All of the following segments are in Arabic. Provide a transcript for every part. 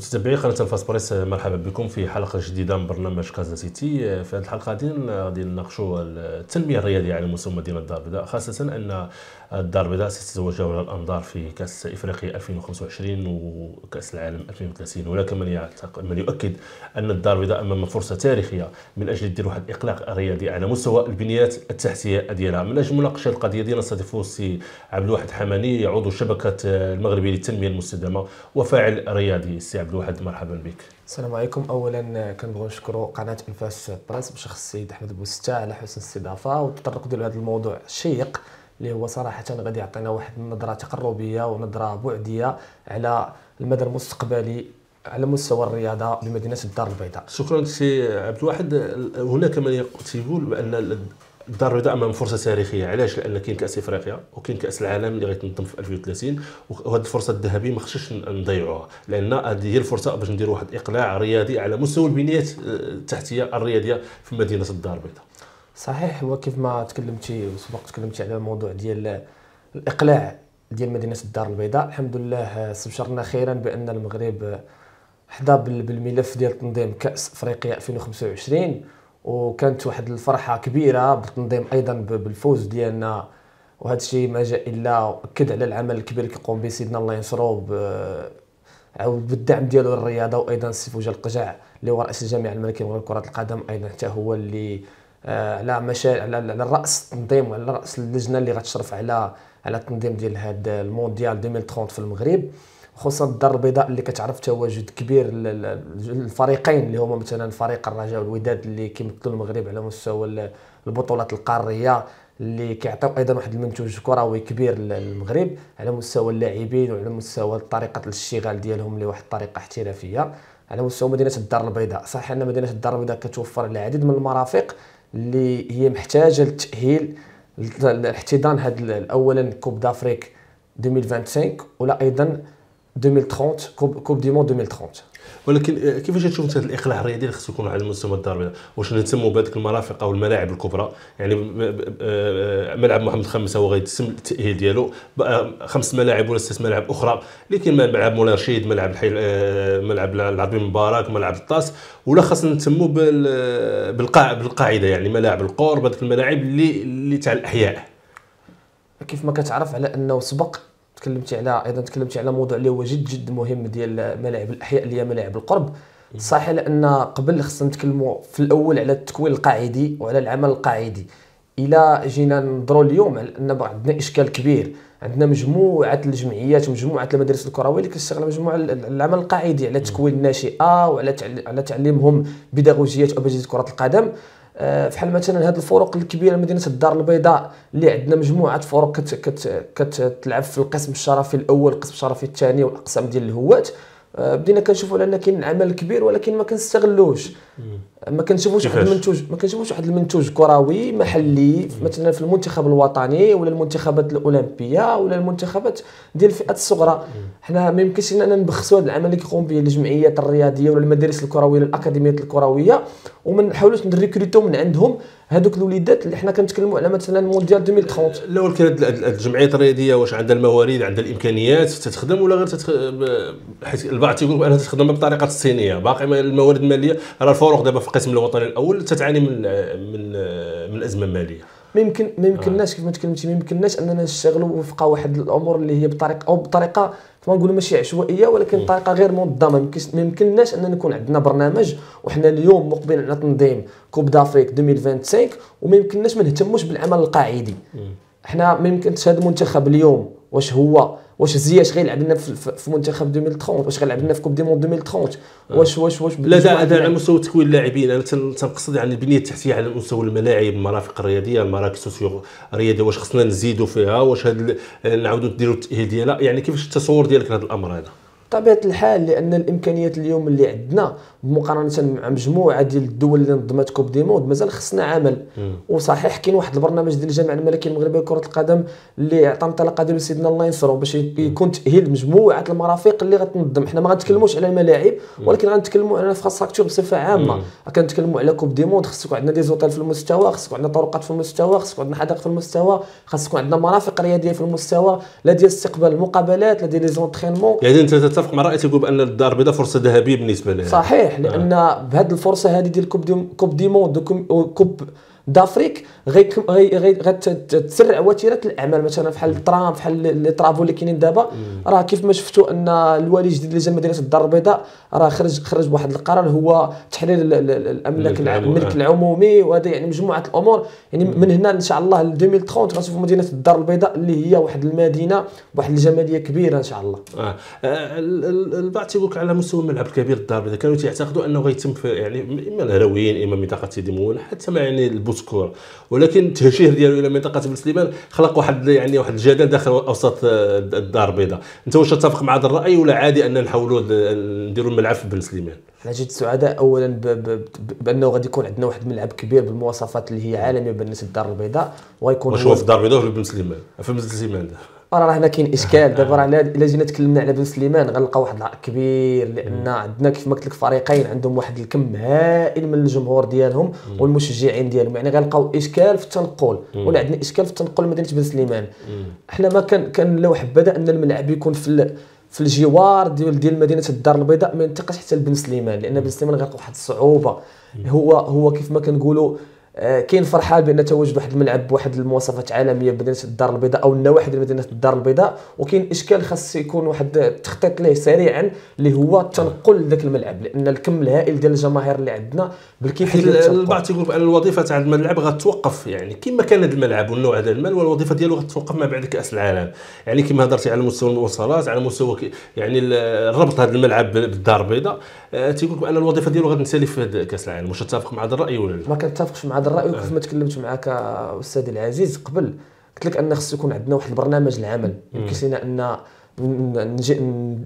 متتبعي قناة أنفاس بريس مرحبا بكم في حلقة جديدة من برنامج كازا سيتي. في هذه الحلقة غادي غادي نناقشوا التنمية الرياضية على مستوى مدينة الدار البيضاء خاصة أن الدار البيضاء ستتوجه الأنظار في كأس إفريقيا 2025 وكأس العالم 2030 هناك من يعتقد من يؤكد أن الدار البيضاء أمام فرصة تاريخية من أجل دير واحد الاقلاع رياضي على مستوى البنيات التحتية ديالها. من أجل مناقشه القضية ديالنا نستضيف السي عبد الواحد حماني عضو شبكة المغربية للتنمية المستدامة وفاعل رياضي السي عبد الواحد مرحبا بك. السلام عليكم. اولا كنبغيو نشكروا قناة أنفاس بريس بشخص السيد أحمد بوستا على حسن الاستضافة والتطرق ديال هذا الموضوع الشيق اللي هو صراحة غادي يعطينا واحد النظرة تقربية ونظرة بعدية على المدى المستقبلي على مستوى الرياضة بمدينة الدار البيضاء. شكرا سي عبد الواحد. هناك من يقول بأن الدار البيضاء أمام فرصة تاريخية. علاش؟ لأن كاين كأس إفريقيا وكاين كأس العالم اللي غيتنظم في 2030 وهذه الفرصة الذهبية ما خصناش نضيعوها. لأن هذه هي الفرصة باش نديروا واحد الاقلاع رياضي على مستوى البنيات التحتية الرياضية في مدينة الدار البيضاء. صحيح هو كيف ما تكلمتي وسبق تكلمتي على الموضوع ديال الإقلاع ديال مدينة الدار البيضاء الحمد لله استبشرنا خيرا بأن المغرب حدا بالملف ديال تنظيم كأس أفريقيا 2025 وكانت واحد الفرحة كبيرة بالتنظيم أيضا بالفوز ديالنا. وهذا الشيء ما جاء إلا اكد على العمل الكبير اللي كيقوم به سيدنا الله ينصرو عاود بالدعم ديالو للرياضة وأيضا السي فوجا القجع اللي هو رئيس الجامعة الملكيه لكره كره القدم أيضا حتى هو اللي على مشاريع على, على راس التنظيم وعلى راس اللجنة اللي غتشرف على على التنظيم ديال هذا المونديال 2030 في المغرب خصوصا الدار البيضاء اللي كتعرف تواجد كبير الفريقين اللي هما مثلا فريق الرجاء والوداد اللي كيمثلوا المغرب على مستوى البطولات القارية اللي كيعطيو أيضا واحد المنتوج كروي كبير للمغرب على مستوى اللاعبين وعلى مستوى طريقة الاشتغال ديالهم اللي واحد الطريقة احترافية على مستوى مدينة الدار البيضاء. صح أن مدينة الدار البيضاء كتوفر العديد من المرافق اللي هي محتاجة للتاهيل الاحتضان هذا اولا coupe d'Afrique 2025 ولا أيضا 2030 coupe coupe du monde 2030 ولكن كيفاش تشوف انت الإقلاع الرياضي اللي خصو يكون على مستوى الدار البيضاء واش نهتموا بهذيك المرافق أو الملاعب الكبرى؟ يعني ملعب محمد خامس هو غيتسم التأهيل ديالو. خمس ملاعب ولا ست ملاعب أخرى. اللي كاين ملعب مولاي رشيد ملعب الحي ملعب العربي مبارك ملعب الطاس. ولا خاصنا نهتموا بالقاع بالقاعدة يعني ملاعب القرب هذيك الملاعب اللي اللي تاع الأحياء. كيف ما كتعرف على أنه سبق تكلمتي على أيضا تكلمتي على موضوع اللي هو جد جد مهم ديال ملاعب الأحياء اللي هي ملاعب القرب. صحيح لأن قبل خصنا نتكلموا في الأول على التكوين القاعدي وعلى العمل القاعدي. إلى جينا ننظروا اليوم على أن عندنا إشكال كبير. عندنا مجموعة الجمعيات ومجموعه المدارس الكروية اللي كتشتغل مجموعة العمل القاعدي على تكوين الناشئة وعلى على تعليمهم بيداغوجيات وابجديه كرة القدم. فحال مثلا هذه الفروق الكبيرة مدينة الدار البيضاء اللي عندنا مجموعة فروق كتلعب في القسم الشرفي الأول القسم الشرفي الثاني والأقسام ديال الهوات. آه، بدينا كنشوفوا أن كاين عمل كبير ولكن ما كنستغلوش. ما كنشوفوش واحد المنتوج ما كنشوفوش واحد المنتوج كروي محلي مثلا في المنتخب الوطني ولا المنتخبات الأولمبية ولا المنتخبات ديال الفئات الصغرى. حنا ما يمكنش إننا نبخسوا هذا العمل اللي كيقوم به الجمعيات الرياضية ولا المدارس الكروية ولا الأكاديميات الكروية وما نحاولوش نريكروتو من عندهم هذوك الوليدات اللي حنا كنتكلموا على مثلا مونديال 2030 الأول كانت الجمعيات الرياضية واش عندها الموارد عندها الإمكانيات تتخدم ولا غير تتخ... حيت البعض تيقول بانها تتخدم بطريقة الصينية باقي الموارد المالية راه الفروق دابا في القسم الوطني الأول تتعاني من من من ازمه ماليه ما يمكن ما يمكنناش كيف ما تكلمتي ما يمكنناش أننا نشتغلوا وفق واحد الأمور اللي هي بطريقه أو بطريقة كما نقولوا ماشي عشوائية ولكن بطريقه غير منظمة. ما يمكنناش أننا نكون عندنا برنامج وحنا اليوم مقبلين على تنظيم coupe d'Afrique 2025 وما يمكنناش ما نهتموش بالعمل القاعدي. حنا ما يمكنش هذا المنتخب اليوم. واش هو؟ واش زياش غيلعب لنا في منتخب 2030 واش غيلعب لنا في coupe du monde 2030 واش واش واش لا هذا على مستوى تكوين اللاعبين أنا تنقصد يعني البنية التحتية على مستوى الملاعب المرافق الرياضية المراكز ال socio الرياضية واش خصنا نزيدوا فيها واش هاد نعاودوا نديروا التأهيل ديالها. يعني كيفاش التصور ديالك لهذا الأمر هذا؟ بطبيعه الحال لأن الإمكانيات اليوم اللي عندنا مقارنة مع مجموعه ديال الدول اللي نظمت coupe du monde مازال خصنا عمل. وصحيح كاين واحد البرنامج ديال الجامعة الملكية المغربية لكرة القدم اللي عطى انطلاقة ديال سيدنا الله ينصرو باش يكون تأهيل مجموعة المرافق اللي غتنظم. حنا ما غنتكلموش على الملاعب ولكن غنتكلموا على infrastructure بصفة عامة. كنتكلموا على coupe du monde خص يكون عندنا des hôtels في المستوى خص يكون عندنا طرقات في المستوى خص يكون عندنا حدائق في المستوى خص يكون عندنا مرافق رياضيه في المستوى لا ديال استقبال المقابلات لا ديال les entraînements يعني أنت تتفق مع رايي تيقول بأن الدار البيضاء فرصة ذهبية بالنسبة لها. صحيح. لأن بهذه الفرصة هذه ديال coupe du coupe du monde coupe d'Afrique غتسرع وتيرة الأعمال. مثلا بحال الترام بحال les travaux اللي كاينين دابا راه كيف ما شفتوا أن الوالي الجديد اللي جا مدينة الدار البيضاء راه خرج خرج بواحد القرار هو تحرير الأملاك الملك العمومي وهذا يعني مجموعة الأمور. يعني من هنا إن شاء الله ل 2030 غنشوفوا مدينة الدار البيضاء اللي هي واحد المدينة بواحد الجمالية كبيرة إن شاء الله. آه. آه، البعض تيقول على مستوى الملعب الكبير الدار البيضاء. كانوا تيعتقدوا أنه غيتم في يعني إما الهرويين إما منطقة سيدي مومن حتى ما يعني البوسكورة ولكن التهجير ديالو إلى منطقة بن سليمان خلق واحد يعني واحد الجدل داخل أوساط الدار البيضاء. أنت واش تتفق مع هذا الرأي ولا عادي أن نحاولوا نديروا الملعب في بن سليمان؟ حنا جيت سعداء اولا بأنه غادي يكون عندنا واحد الملعب كبير بالمواصفات اللي هي عالمية بالنسبة للدار البيضاء وغيكون واش هو في الدار البيضاء ولا بن سليمان؟ في بن سليمان. راه هنا كاين إشكال. دابا راه إلا جينا تكلمنا على بن سليمان غنلقى واحد العرق كبير لأن عندنا كيف ما قلت لك فريقين عندهم واحد الكم هائل من الجمهور ديالهم والمشجعين ديالهم. يعني غنلقاو إشكال في التنقل ولا عندنا إشكال في التنقل لمدينه بن سليمان. حنا ما كان كان لو حبذا أن الملعب يكون في في الجوار ديال ديال مدينة الدار البيضاء ما ينتقلش حتى لبن سليمان لأن بن سليمان غيلقى واحد الصعوبة. هو هو كيف ما كنقولوا كاين فرحه بأن تواجد واحد الملعب بواحد المواصفات عالمية بمدينة الدار البيضاء أو النواحي ديال مدينة الدار البيضاء وكاين إشكال خاص يكون واحد التخطيط ليه سريعا اللي هو التنقل لذاك الملعب لأن الكم الهائل ديال الجماهير اللي عندنا بالكيفية البعض تيقول بأن الوظيفة تاع الملعب غتوقف يعني كما كان هذا الملعب والنوع هذا المال والوظيفة ديالو غتوقف ما بعد كأس العالم. يعني كما هضرتي على مستوى المواصلات على مستوى يعني الربط هذا الملعب بالدار البيضاء آه، تيقول بأن الوظيفة ديالو غتنسالي في كأس العالم. واش تتفق مع هذا الرأي ولا لا؟ ما كنتفقش مع هذا الرأي وكيف ما تكلمت معك استاذي العزيز قبل قلت لك أن خصو يكون عندنا واحد البرنامج العمل. يمكن لنا أن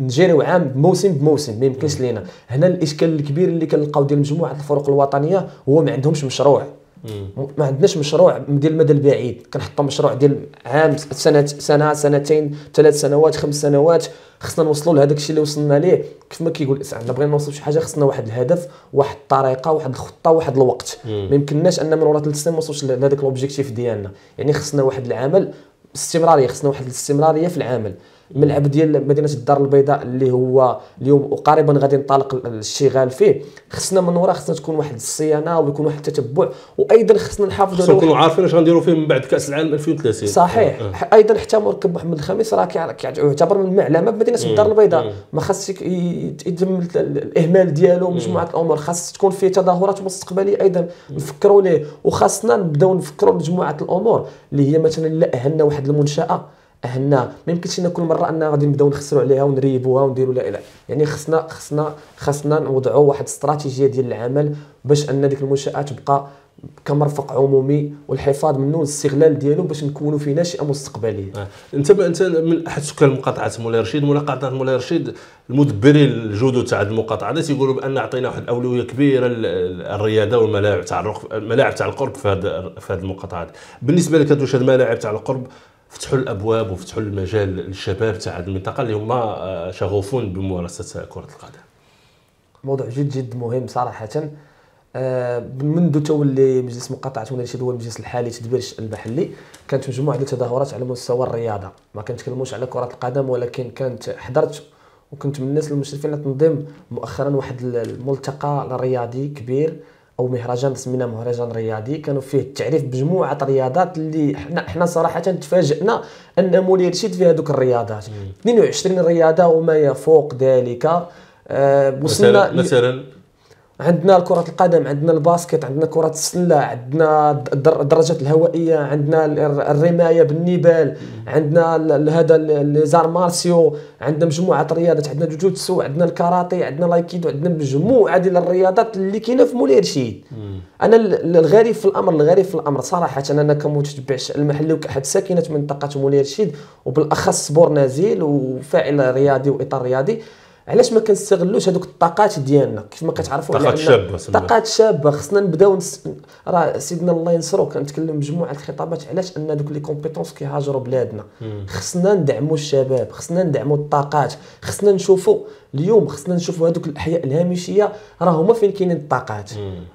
نجيريو عام موسم بموسم ما يمكنش لينا هنا الإشكال الكبير اللي كنلقاو ديال مجموعة الفرق الوطنية هو ما عندهمش مشروع. ما عندناش مشروع ديال المدى البعيد. كنحطوا مشروع ديال عام سنة سنة سنتين ثلاث سنوات خمس سنوات. خصنا نوصلوا لهذاك الشيء اللي وصلنا ليه. كيف ما كيقول عندنا بغينا نوصلوا شي حاجة خصنا واحد الهدف واحد الطريقة واحد الخطة واحد الوقت. ما يمكنناش أن من وراء ثلاث سنين ما نوصلوش لهذاك الاوبجيكتيف ديالنا. يعني خصنا واحد العمل استمراريه خصنا واحد الاستمرارية في العمل. الملعب ديال مدينة الدار البيضاء اللي هو اليوم قريبا غادي نطلق الاشتغال فيه. خصنا من وراء خصنا تكون واحد الصيانة ويكون واحد التتبع وأيضا خصنا نحافظوا خصنا نكونوا عارفين اش غنديروا فيه من بعد كأس العالم 2030 صحيح. أه. أيضا حتى مركب محمد الخامس راه يعتبر من المعلمه بمدينة الدار البيضاء. ما خاصش يتم الإهمال ديالو مجموعة الأمور. خاص تكون فيه تظاهرات مستقبلية أيضا. نفكروا ليه. وخاصنا نبداو نفكروا مجموعه الأمور اللي هي مثلا الا أهلنا واحد المنشأة. اهنا ما يمكنش لنا كل مرة أن غادي نبداو نخسروا عليها ونريبوها ونديروا لا لا يعني خصنا خصنا خصنا نوضعوا واحد الاستراتيجية ديال العمل باش أن ديك المنشاه تبقى كمرفق عمومي والحفاظ منه والاستغلال ديالو باش نكونوا فيه ناشئه مستقبليه. آه. أنت أنت من أحد سكان مقاطعه مولاي رشيد مقاطعه مولاي رشيد المدبرين الجدد تاع المقاطعه تيقولوا بأن عطينا واحد الأولوية كبيرة للرياضه والملاعب تاع الملاعب تاع القرب في هذه في هذه المقاطعات. بالنسبة لك هذه الملاعب تاع القرب فتحوا الأبواب وفتحوا المجال للشباب تاع هذه المنطقة اللي هما آه، شغوفون بممارسة كرة القدم. موضوع جد جد مهم صراحة. آه، منذ تولي مجلس مقاطعة ونرشد هو المجلس الحالي تدبير المحلي كانت مجموعة ديال التظاهرات على مستوى الرياضة. ما كنتكلموش على كرة القدم ولكن كانت حضرت وكنت من الناس المشرفين على تنظيم مؤخرا واحد الملتقى رياضي كبير أو مهرجان سميناه مهرجان رياضي كانوا فيه التعريف بمجموعه الرياضات اللي حنا حنا صراحة تفاجئنا أن مولاي رشيد فيها دوك الرياضات. 22 رياضة وما يفوق ذلك. آه وصلنا مثلا؟ عندنا كرة القدم عندنا ال basket عندنا كرة السلة عندنا الدراجات الهوائية عندنا الرماية بالنبال عندنا هذا les arts martiaux عندنا مجموعة رياضات عندنا الجوجوتسو عندنا الكاراتي عندنا l'aïkido عندنا مجموعة ديال الرياضات اللي كاينة في مولاي رشيد أنا الغريب في الأمر الغريب في الأمر صراحة أنا كمتتبع المحلي وكأحد ساكنة منطقة مولاي رشيد وبالأخص سبور نازيل وفاعل رياضي وإطار رياضي. علاش ما كنستغلوش هذوك الطاقات ديالنا؟ كيف ما كتعرفوا طاقات شابة طاقات شابة خصنا نبداو نس... راه سيدنا الله ينصرو كنتكلم مجموعه الخطابات علاش أن دوك لي كومبيتونس كيهاجروا بلادنا. خصنا ندعموا الشباب خصنا ندعموا الطاقات خصنا نشوفوا اليوم خصنا نشوفوا هذوك الأحياء الهامشية راه هما فين كاينين الطاقات.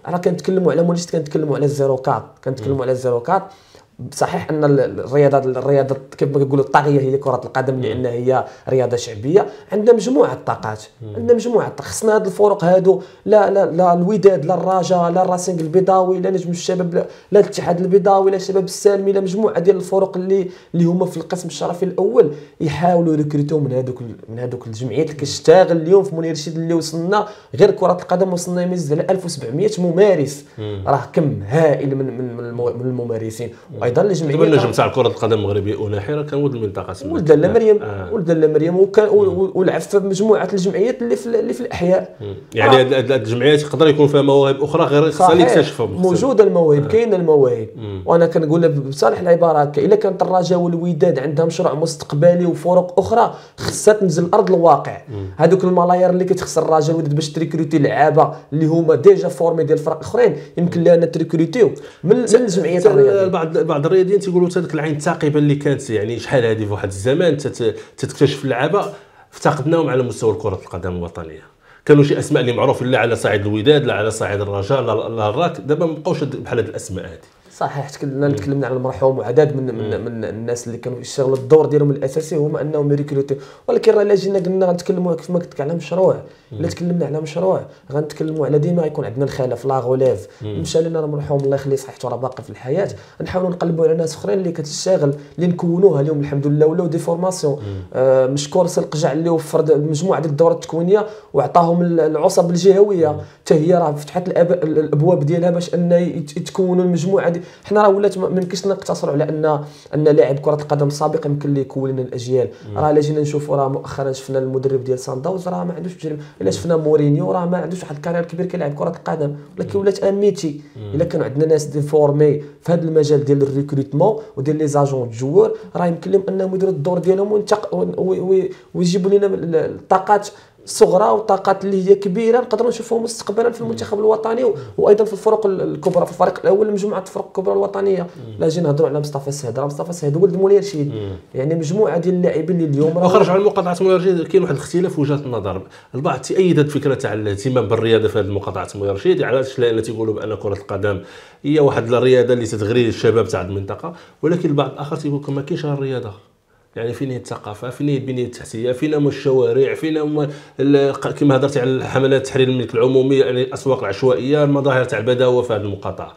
راه كنتكلموا على موليست كنتكلموا على الزيرو كات كنتكلموا على الزيرو كات. صحيح أن الرياضه الرياضه كيف ما كيقولوا الطاغية هي كرة القدم لأن هي رياضة شعبية. عندنا مجموعة الطاقات عندنا مجموعة خصنا هاد الفرق هادو لا لا لا الوداد لا الرجاء لا الراسينغ البيضاوي لا نجم الشباب لا, لا الاتحاد البيضاوي لا الشباب السالمي لا مجموعة ديال الفرق اللي اللي هما في القسم الشرفي الأول يحاولوا يركريتو من هذوك من هذوك الجمعيات اللي كتشتغل اليوم في منير رشيد اللي وصلنا. غير كرة القدم وصلنا يميز على 1700 ممارس. راه كم هائل من من من الممارسين. وأيضا الجمعيه دابا النجم تاع كره القدم المغربية اناحي راه كان ولد المنطقة سميت ولد لا مريم آه. ولد لا مريم وكان ولعب في مجموعة الجمعيات اللي في اللي في الأحياء. يعني هاد آه. الجمعيات يقدر يكون فيها مواهب أخرى غير خصها اللي يكتشفهم موجودة المواهب آه. كاينة المواهب. وأنا كنقول بصريح العباره هكا إلا كانت الرجاء والوداد عندها مشروع مستقبلي وفرق أخرى خصها تنزل ارض الواقع. هذوك الملايير اللي كتخسر الرجاء والوداد باش ت recruter لعابة اللي هما déjà formés ديال فرق أخرين يمكن لنا تريكروتيو من, من الجمعيات الرياضية. بعض الرياضيين تيقولوا هذيك العين الثاقبه اللي كانت يعني شحال هذه في واحد الزمان تتكتشف اللعابه افتقدناهم على مستوى كره القدم الوطنية. كانوا شي أسماء اللي معروفين لا على صعيد الوداد لا على صعيد الرجاء لا الراك دابا ما بقاوش بحال هذه الأسماء هذه صحيح تكلمنا تكلمنا على المرحوم وعدد من من, من الناس اللي كانوا يشتغلوا الدور ديالهم الأساسي هما أنهم يريكروتي ولكن راه الا جينا قلنا غنتكلموا كيف ما قلت لك على مشروع. الا تكلمنا على مشروع غنتكلموا على ديما يكون عندنا الخلف la relève مشى لنا المرحوم الله يخليه صحته راه باقي في الحياة. نحاولوا نقلبوا على ناس أخرين اللي كتشتغل اللي نكونوها اليوم الحمد لله ولاو des formations. آه مشكور سي القجع اللي وفر مجموعة ديال الدورات التكوينية وعطاهم العصب الجهوية. حتى هي راه فتحت الأبواب ديالها باش أن يتكونوا المجموعة دي حنا راه ولات ما يمكنش نقتصروا على ان أن لاعب كرة القدم السابق يمكن اللي يكون لنا الاجيال راه إلا جينا نشوفوا راه مؤخرا شفنا المدرب ديال سان داونز راه ما عندوش تجربه إلا شفنا مورينيو راه ما عندوش واحد ال carrière كبير كيلعب كرة القدم. ولكن ولات ان ميتي إلا كانوا عندنا ناس des formés في هذا المجال ديال ال recrutement وديال les agents joueurs راه يمكن لهم انهم يديروا الدور ديالهم ويجيبوا لنا الطاقات صغرى وطاقات اللي هي كبيرة نقدروا نشوفوهم مستقبلا في المنتخب الوطني وأيضا في الفرق الكبرى في الفريق الأول مجموعة الفرق الكبرى الوطنية. لا جينا نهضروا على مصطفى السهد. راه مصطفى السهد ولد مولاي رشيد يعني مجموعة ديال اللاعبين اللي اليوم راه خرج على مقاطعه مولاي رشيد كاين واحد الاختلاف في وجهة النظر. البعض تأيد الفكرة تاع الاهتمام بالرياضة في هذه المقاطعة مولاي رشيد علاش؟ لأن تيقولوا بأن كرة القدم هي واحد الرياضة اللي تتغري الشباب تاع المنطقة. ولكن البعض الآخر تيقول لك ما كاينش الرياضة. يعني فين هي الثقافة فين هي البنية التحتية فين هما الشوارع فين هما كما هضرتي على حملات تحرير الملك العمومي يعني الأسواق العشوائية المظاهر تاع البداوة في هذه المقاطعه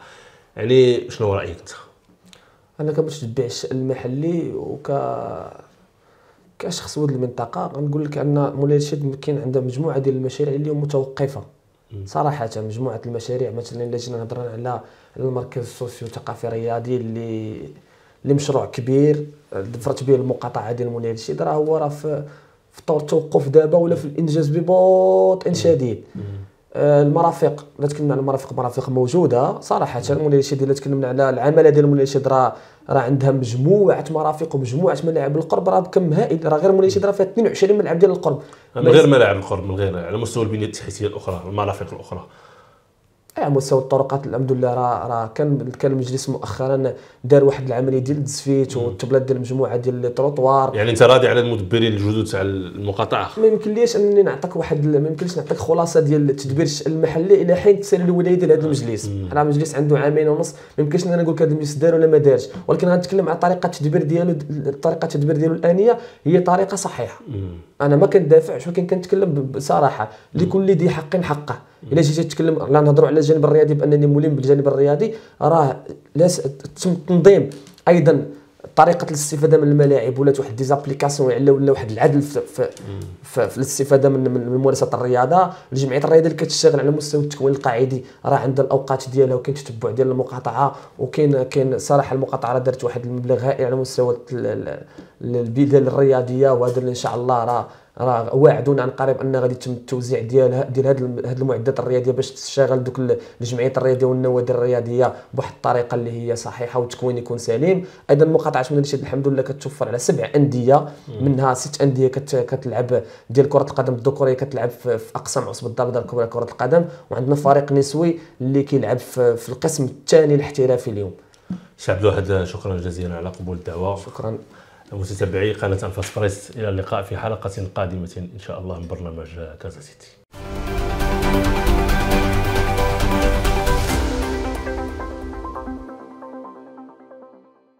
يعني شنو رأيك أنت؟ أنا الشأن المحلي وك كشخص ولد المنطقة غنقول لك أن مولاي رشيد كاين عنده مجموعة ديال المشاريع اللي متوقفة. صراحة مجموعة المشاريع مثلا إلا جينا نهضروا على المركز السوسيو ثقافي الرياضي اللي لمشروع كبير دفرت به المقاطعة ديال منير الشيد راه هو راه في في طور التوقف دابا ولا في الإنجاز ببطء شديد. آه، المرافق لا تكلمنا على المرافق مرافق موجودة صراحة. منير الشيد الا تكلمنا على العماله ديال منير الشيد راه راه عندها مجموعة مرافق ومجموعة ملاعب القرب. راه بكم هائل. راه غير منير الشيد راه فيها 22 ملعب ديال القرب. من غير ملاعب القرب من غير على مستوى البنية التحتية الأخرى المرافق الأخرى. على مستوى الطرقات الحمد لله راه راه كان كان المجلس مؤخرا دار واحد العملية ديال التزفيت وتبلد ديال مجموعة ديال التروطوار يعني أنت راضي على المدبرين الجدد تاع المقاطعه ما يمكنليش انني نعطيك واحد ما يمكنليش نعطيك خلاصة ديال التدبير المحلي إلى حين تسالي الولاية ديال هذا المجلس. راه المجلس عنده عامين ونص. ما يمكنش أنا نقول لك هذا المجلس دار ولا ما دارش. ولكن غنتكلم على طريقة التدبير ديالو طريقة التدبير ديالو الآنية هي طريقة صحيحة. أنا ما كندافعش ولكن كنتكلم بصراحة. لكل ذي حق حقه. إلا جيتي تتكلم لا نهضروا على الجانب الرياضي بأنني ملم بالجانب الرياضي. راه تم تنظيم أيضا طريقة الاستفادة من الملاعب ولات واحد des applications ولا ولا واحد العدل في, في, في, في الاستفادة من من ممارسة الرياضة. الجمعيات الرياضية اللي كتشتغل على مستوى التكوين القاعدي راه عندها الأوقات ديالها وكاين تتبع ديال المقاطعة وكاين كاين صراحة المقاطعة راه دارت واحد المبلغ هائل على مستوى البذل الرياضية وهذا إن شاء الله راه راه وعدوا عن قريب ان غادي يتم التوزيع ديال ديال هذه المعدات الرياضية باش تشتغل دوك الجمعيات الرياضية والنوادي الرياضية بواحد الطريقة اللي هي صحيحة والتكوين يكون سليم. أيضا مقاطعه من الشيء الحمد لله كتوفر على سبع أندية. منها ست أندية كتلعب ديال كرة القدم الذكورية كتلعب في أقسام عصب الضرب الكبرى كره القدم. وعندنا فريق نسوي اللي كيلعب في القسم الثاني الاحترافي اليوم. عبد الواحد شكرا جزيلا على قبول الدعوة. شكرا. متتبعي قناة أنفاس بريس إلى اللقاء في حلقة قادمة إن شاء الله من برنامج كازا سيتي.